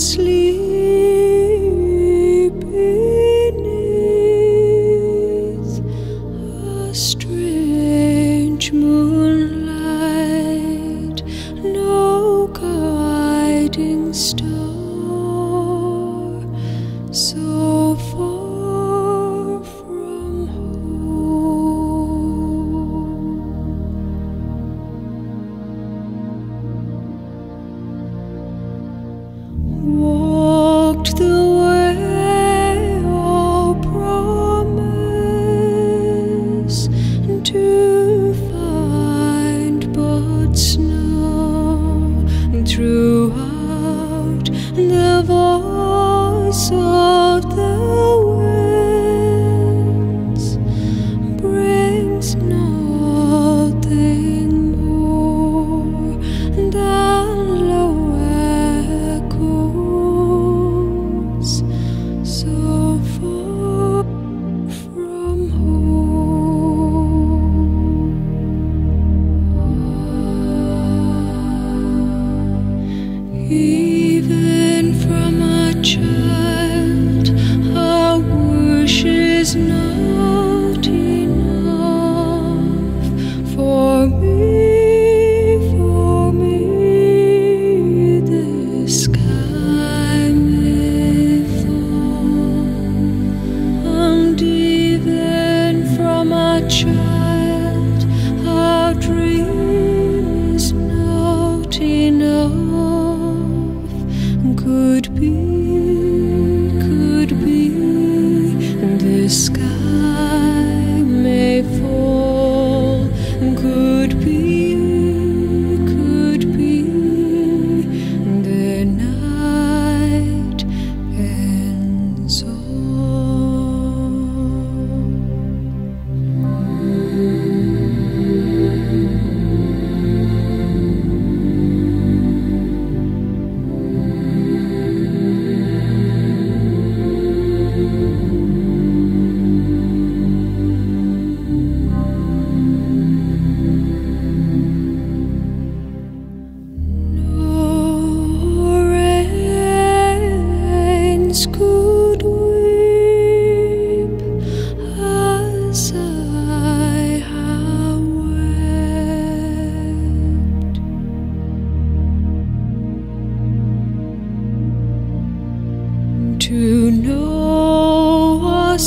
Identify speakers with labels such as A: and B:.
A: sleep To know a